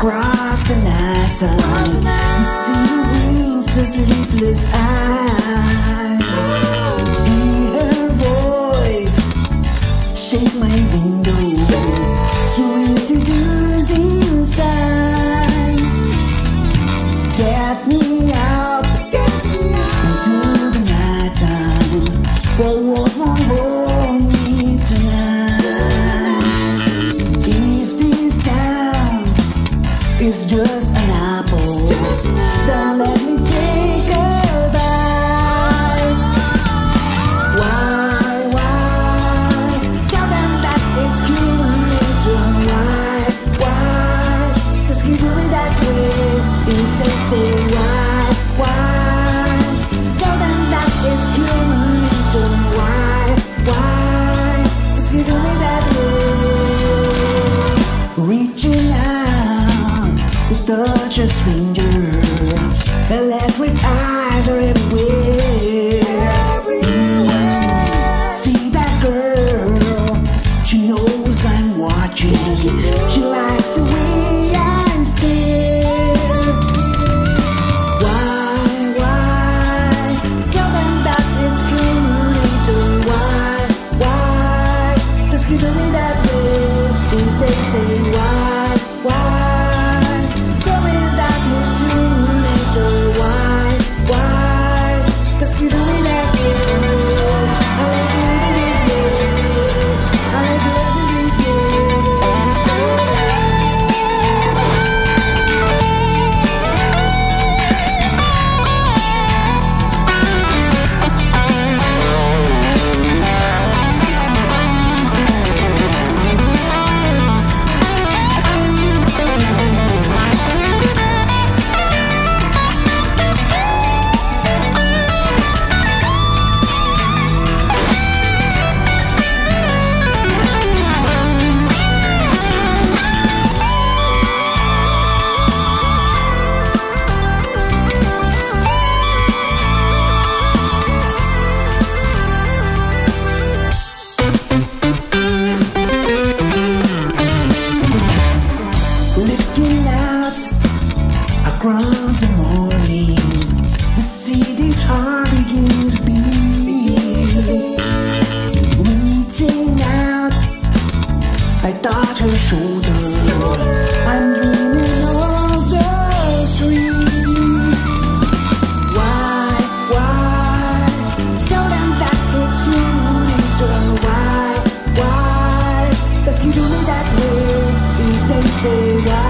across the night time. The city winds a sleepless eyes. Hear her voice shake my window. Sweet seducing signs. Get me out into the night time. For won't hold is just an apple, touch a stranger. Electric eyes are everywhere. See that girl, she knows I'm watching. She likes the way say that.